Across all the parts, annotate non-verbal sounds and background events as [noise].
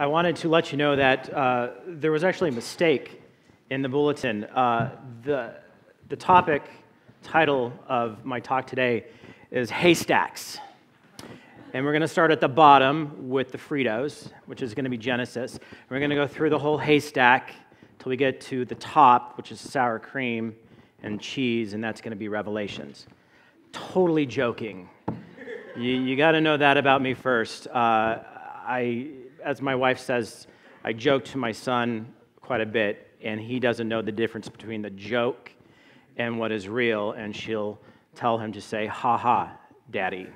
I wanted to let you know that uh, there was actually a mistake in the bulletin. Uh, the, the topic title of my talk today is Haystacks. And we're going to start at the bottom with the Fritos, which is going to be Genesis. We're going to go through the whole haystack till we get to the top, which is sour cream and cheese, and that's going to be Revelations. Totally joking. You, you got to know that about me first. Uh, I, as my wife says, I joke to my son quite a bit, and he doesn't know the difference between the joke and what is real, and she'll tell him to say, ha ha, daddy.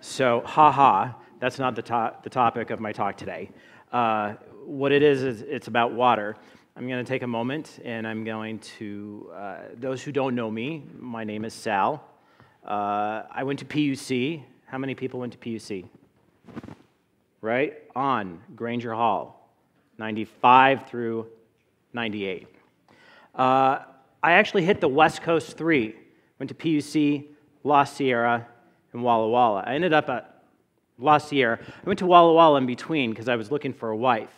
So, ha ha, that's not the, to- the topic of my talk today. Uh, what it is, is it's about water. I'm going to take a moment and I'm going to, uh, those who don't know me, my name is Sal. Uh, I went to PUC. How many people went to PUC? Right? On Grainger Hall, 95 through 98. Uh, I actually hit the West Coast three. Went to PUC, La Sierra, and Walla Walla. I ended up at La Sierra. I went to Walla Walla in between because I was looking for a wife.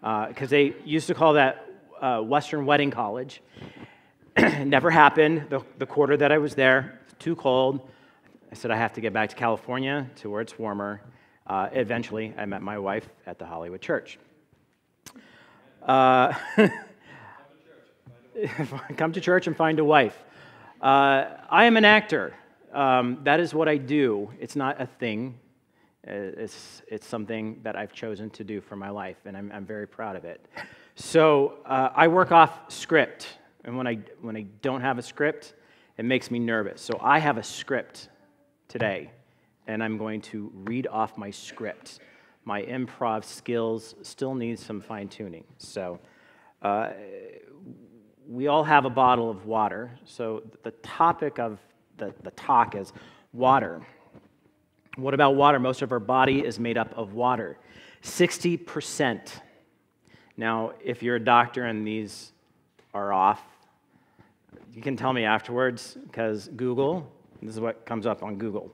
Because uh, they used to call that uh, Western Wedding College. [clears throat] Never happened the, the quarter that I was there. too cold. I said, I have to get back to California to where it's warmer. Uh, eventually, I met my wife at the Hollywood Church. Uh, [laughs] come to church and find a wife. Uh, I am an actor. Um, that is what I do. It's not a thing. Uh, it's, it's something that I've chosen to do for my life, and I'm, I'm very proud of it. So uh, I work off script, and when I, when I don't have a script, it makes me nervous. So I have a script today, and I'm going to read off my script. My improv skills still need some fine tuning. So uh, we all have a bottle of water. So the topic of the, the talk is water. What about water? Most of our body is made up of water. 60%. Now, if you're a doctor and these are off, you can tell me afterwards because Google, this is what comes up on Google.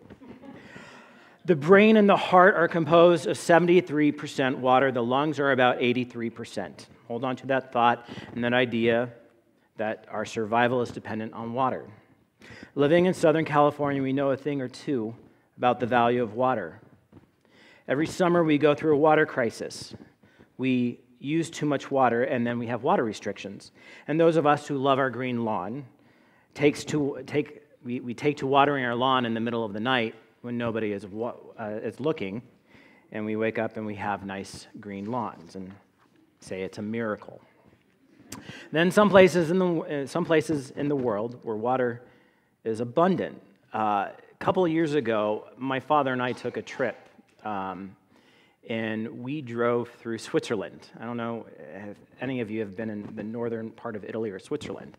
The brain and the heart are composed of 73% water. The lungs are about 83%. Hold on to that thought and that idea that our survival is dependent on water. Living in Southern California, we know a thing or two about the value of water. Every summer, we go through a water crisis. We use too much water, and then we have water restrictions. And those of us who love our green lawn takes to, take, we, we take to watering our lawn in the middle of the night when nobody is, uh, is looking, and we wake up and we have nice green lawns and say it's a miracle. Then some places in the, uh, some places in the world where water is abundant. Uh, a couple of years ago, my father and I took a trip, um, and we drove through Switzerland. I don't know if any of you have been in the northern part of Italy or Switzerland.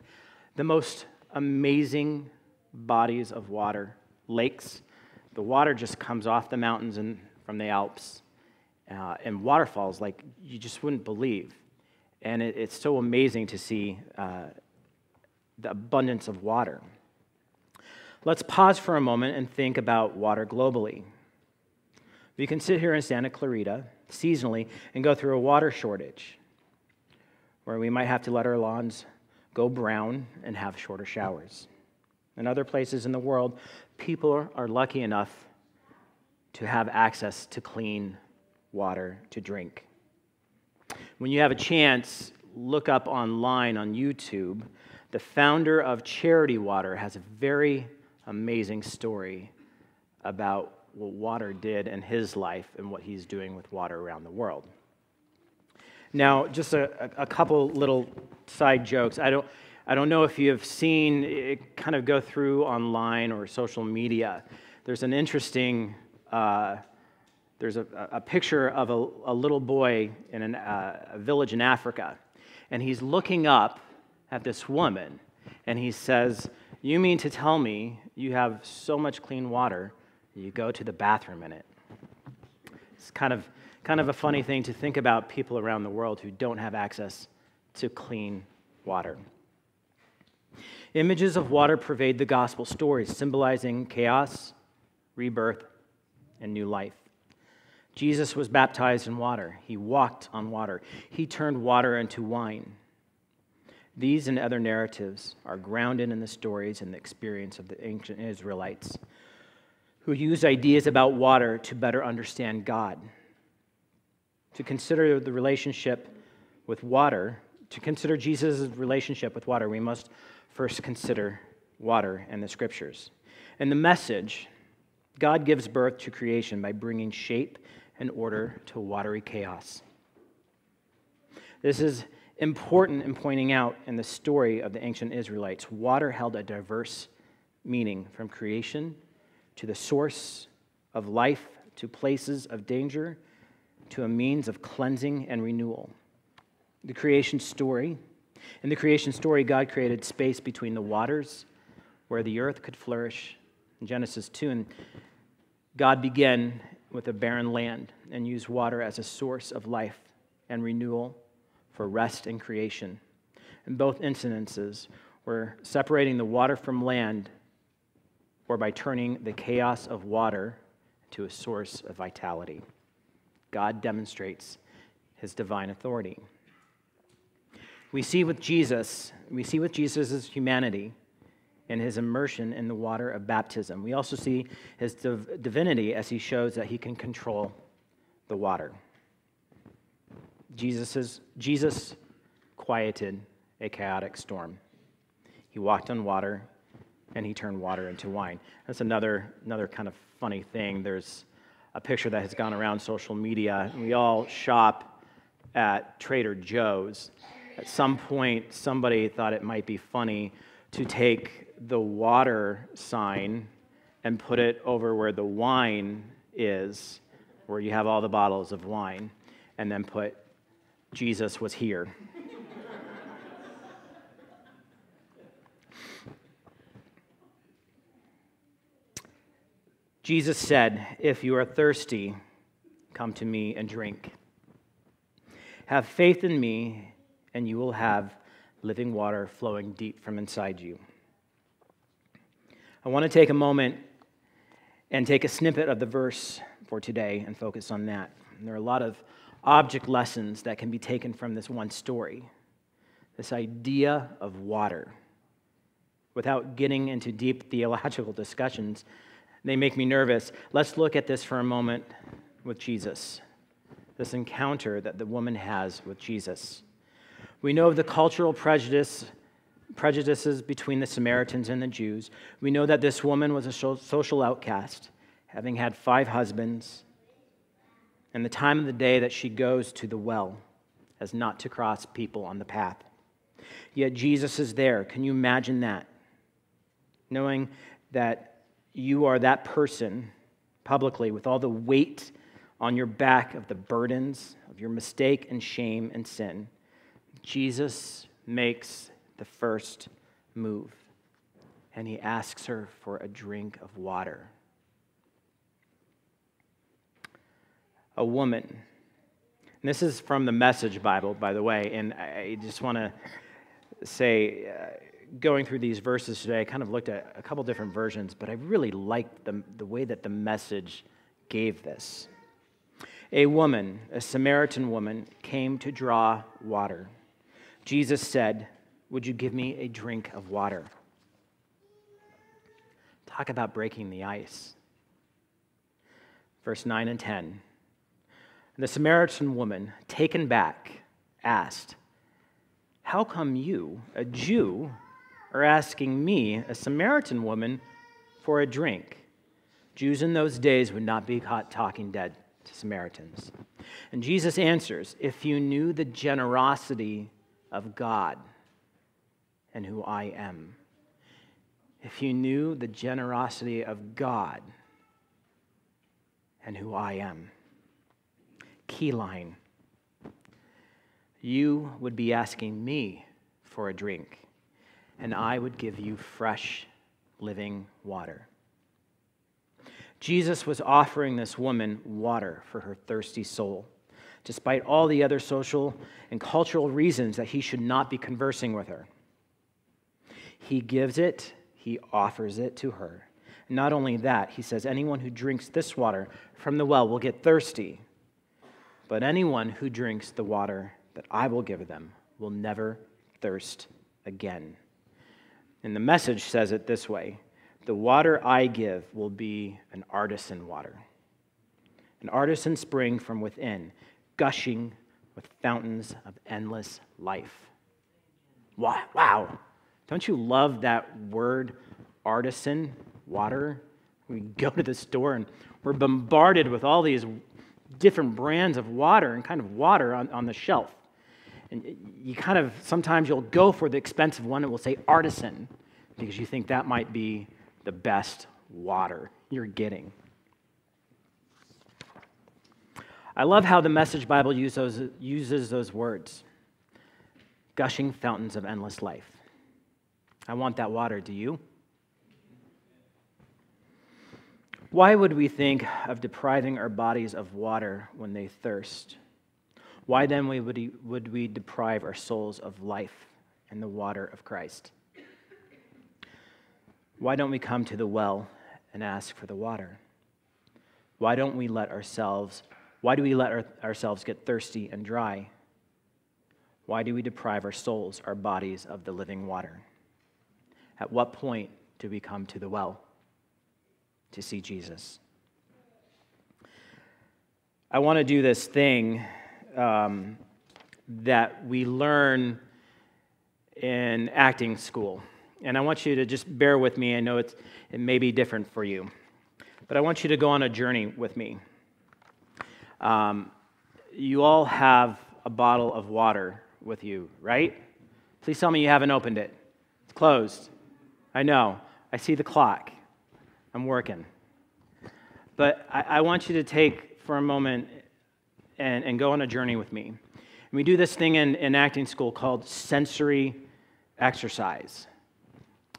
The most amazing bodies of water, lakes. The water just comes off the mountains and from the Alps, uh, and waterfalls like you just wouldn't believe. And it, it's so amazing to see uh, the abundance of water. Let's pause for a moment and think about water globally. We can sit here in Santa Clarita seasonally and go through a water shortage where we might have to let our lawns go brown and have shorter showers. In other places in the world, people are lucky enough to have access to clean water to drink. When you have a chance, look up online on YouTube. The founder of Charity Water has a very amazing story about what water did in his life and what he's doing with water around the world. Now, just a, a couple little side jokes. I don't, I don't know if you have seen it kind of go through online or social media. There's an interesting uh, there's a, a picture of a, a, little boy in an, uh, a village in Africa, and he's looking up at this woman, and he says, You mean to tell me you have so much clean water, you go to the bathroom in it? It's kind of, kind of a funny thing to think about people around the world who don't have access to clean water. Images of water pervade the gospel stories, symbolizing chaos, rebirth, and new life. Jesus was baptized in water. He walked on water. He turned water into wine. These and other narratives are grounded in the stories and the experience of the ancient Israelites who used ideas about water to better understand God. To consider the relationship with water, to consider Jesus' relationship with water, we must first consider water and the scriptures. And the message God gives birth to creation by bringing shape and order to watery chaos. This is important in pointing out in the story of the ancient Israelites. Water held a diverse meaning from creation to the source of life to places of danger to a means of cleansing and renewal. The creation story. In the creation story, God created space between the waters where the earth could flourish. In Genesis 2, and God began with a barren land and used water as a source of life and renewal for rest and creation. In both incidences, we're separating the water from land or by turning the chaos of water to a source of vitality. God demonstrates his divine authority. We see with Jesus, we see with Jesus' humanity and his immersion in the water of baptism. We also see his div- divinity as he shows that he can control the water. Jesus's, Jesus quieted a chaotic storm. He walked on water and he turned water into wine. That's another, another kind of funny thing. There's a picture that has gone around social media. We all shop at Trader Joe's. At some point, somebody thought it might be funny to take the water sign and put it over where the wine is, where you have all the bottles of wine, and then put Jesus was here. Jesus said, If you are thirsty, come to me and drink. Have faith in me, and you will have living water flowing deep from inside you. I want to take a moment and take a snippet of the verse for today and focus on that. And there are a lot of object lessons that can be taken from this one story this idea of water. Without getting into deep theological discussions, they make me nervous. Let's look at this for a moment with Jesus. This encounter that the woman has with Jesus. We know of the cultural prejudice prejudices between the Samaritans and the Jews. We know that this woman was a social outcast, having had five husbands, and the time of the day that she goes to the well as not to cross people on the path. Yet Jesus is there. Can you imagine that? Knowing that you are that person publicly with all the weight on your back of the burdens of your mistake and shame and sin. Jesus makes the first move, and he asks her for a drink of water. A woman. And this is from the Message Bible, by the way, and I just want to say, uh, going through these verses today, I kind of looked at a couple different versions, but I really liked the, the way that the message gave this. A woman, a Samaritan woman, came to draw water. Jesus said, would you give me a drink of water? Talk about breaking the ice. Verse 9 and 10. The Samaritan woman, taken back, asked, How come you, a Jew, are asking me, a Samaritan woman, for a drink? Jews in those days would not be caught talking dead to Samaritans. And Jesus answers, If you knew the generosity of God, and who I am. If you knew the generosity of God and who I am. Key line you would be asking me for a drink, and I would give you fresh, living water. Jesus was offering this woman water for her thirsty soul, despite all the other social and cultural reasons that he should not be conversing with her. He gives it, he offers it to her. Not only that, he says, anyone who drinks this water from the well will get thirsty. but anyone who drinks the water that I will give them will never thirst again. And the message says it this way The water I give will be an artisan water, an artisan spring from within, gushing with fountains of endless life. Wow. Don't you love that word, artisan, water? We go to the store and we're bombarded with all these different brands of water and kind of water on, on the shelf. And you kind of, sometimes you'll go for the expensive one and will say artisan because you think that might be the best water you're getting. I love how the Message Bible uses those words gushing fountains of endless life. I want that water, do you? Why would we think of depriving our bodies of water when they thirst? Why then would we deprive our souls of life and the water of Christ? Why don't we come to the well and ask for the water? Why don't we let ourselves, why do we let our, ourselves get thirsty and dry? Why do we deprive our souls, our bodies, of the living water? At what point do we come to the well to see Jesus? I want to do this thing um, that we learn in acting school. And I want you to just bear with me. I know it's, it may be different for you, but I want you to go on a journey with me. Um, you all have a bottle of water with you, right? Please tell me you haven't opened it. It's closed. I know. I see the clock. I'm working. But I, I want you to take for a moment and, and go on a journey with me. And we do this thing in, in acting school called sensory exercise.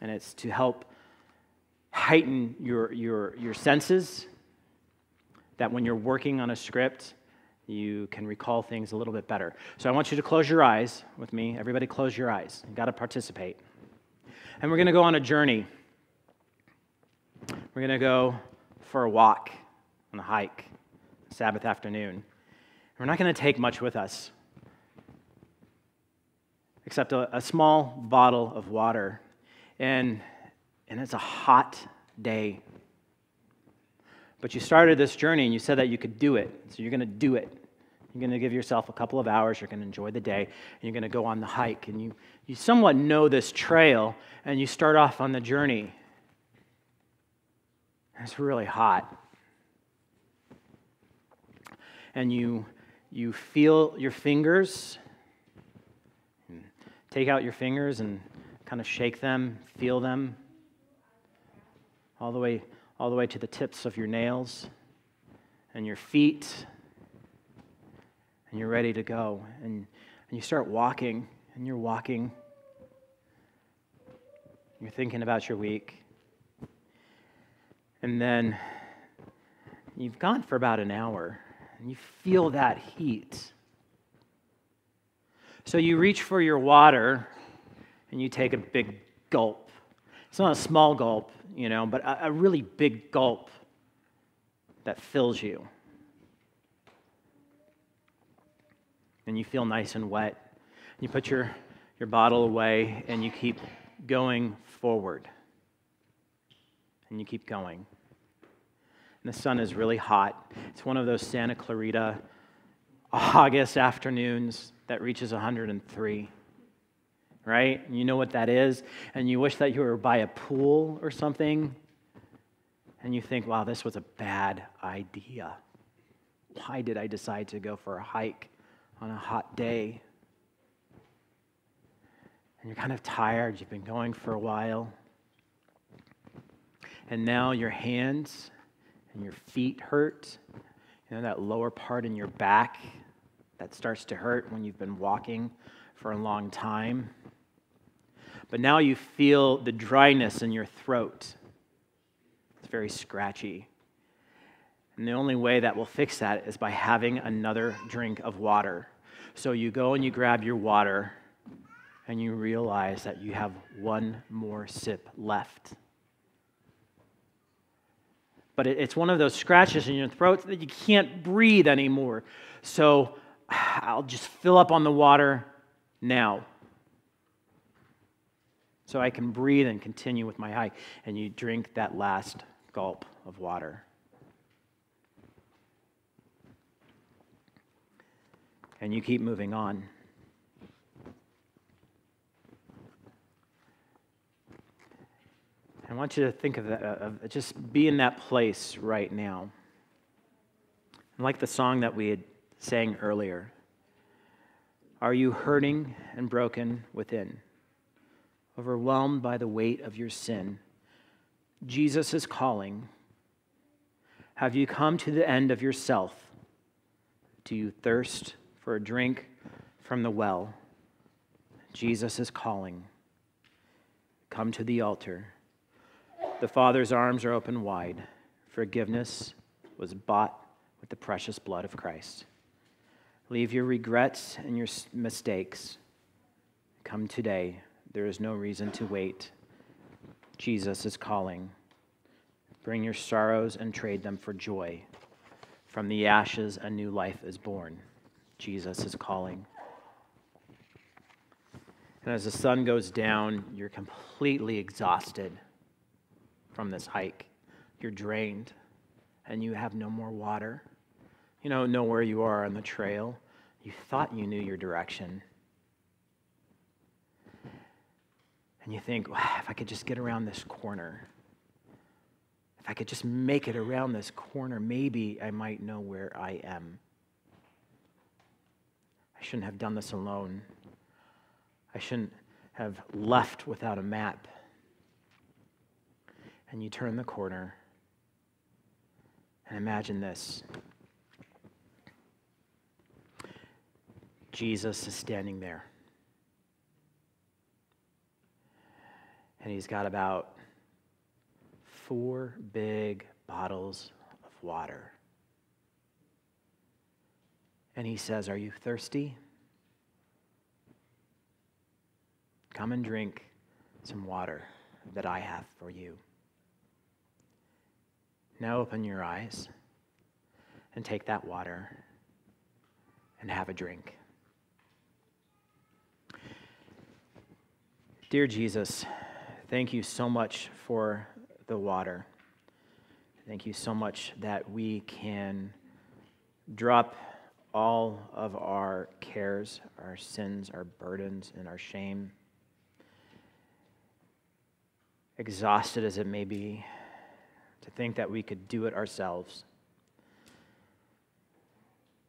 And it's to help heighten your, your, your senses, that when you're working on a script, you can recall things a little bit better. So I want you to close your eyes with me. Everybody, close your eyes. You've got to participate. And we're going to go on a journey. We're going to go for a walk, on a hike, Sabbath afternoon. We're not going to take much with us except a, a, small bottle of water. And, and it's a hot day. But you started this journey and you said that you could do it. So you're going to do it. You're going to give yourself a couple of hours. You're going to enjoy the day. And you're going to go on the hike. And you, you somewhat know this trail. And you start off on the journey. It's really hot. And you you feel your fingers. Take out your fingers and kind of shake them, feel them, all the way, all the way to the tips of your nails and your feet. And you're ready to go. And, and you start walking, and you're walking. You're thinking about your week. And then you've gone for about an hour and you feel that heat. So you reach for your water and you take a big gulp. It's not a small gulp, you know, but a, a really big gulp that fills you. And you feel nice and wet. You put your, your bottle away and you keep going forward. And you keep going and the sun is really hot. It's one of those Santa Clarita August afternoons that reaches 103, right? You know what that is, and you wish that you were by a pool or something, and you think, wow, this was a bad idea. Why did I decide to go for a hike on a hot day? And you're kind of tired, you've been going for a while. And now your hands and your feet hurt. You know, that lower part in your back that starts to hurt when you've been walking for a long time. But now you feel the dryness in your throat. It's very scratchy. And the only way that will fix that is by having another drink of water. So you go and you grab your water and you realize that you have one more sip left but it's one of those scratches in your throat that you can't breathe anymore. So [sighs] I'll just fill up on the water now so I can breathe and continue with my hike. And you drink that last gulp of water. And you keep moving on. I want you to think of, that, of just be in that place right now. And like the song that we had sang earlier, are you hurting and broken within? Overwhelmed by the weight of your sin? Jesus is calling. Have you come to the end of yourself? Do you thirst for a drink from the well? Jesus is calling. Come to the altar. The Father's arms are open wide. Forgiveness was bought with the precious blood of Christ. Leave your regrets and your mistakes. Come today. There is no reason to wait. Jesus is calling. Bring your sorrows and trade them for joy. From the ashes, a new life is born. Jesus is calling. And as the sun goes down, you're completely exhausted from this hike. You're drained and you have no more water. You don't know where you are on the trail. You thought you knew your direction. And you think, well, if I could just get around this corner, if I could just make it around this corner, maybe I might know where I am. I shouldn't have done this alone. I shouldn't have left without a map and you turn the corner. And imagine this Jesus is standing there. And he's got about four big bottles of water. And he says, Are you thirsty? Come and drink some water that I have for you. Now open your eyes and take that water and have a drink. Dear Jesus, thank you so much for the water. Thank you so much that we can drop all of our cares, our sins, our burdens, and our shame, exhausted as it may be, to think that we could do it ourselves.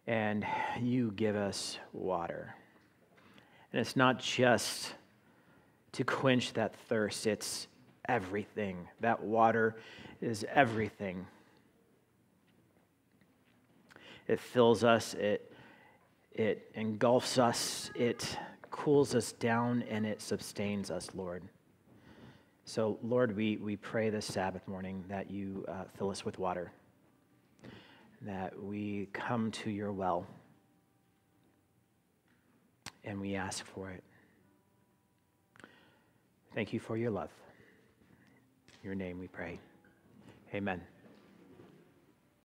And you give us water. And it's not just to quench that thirst, it's everything. That water is everything. It fills us, it, it engulfs us, it cools us down, and it sustains us, Lord. So, Lord, we, we pray this Sabbath morning that you uh, fill us with water, that we come to your well, and we ask for it. Thank you for your love. In your name we pray. Amen.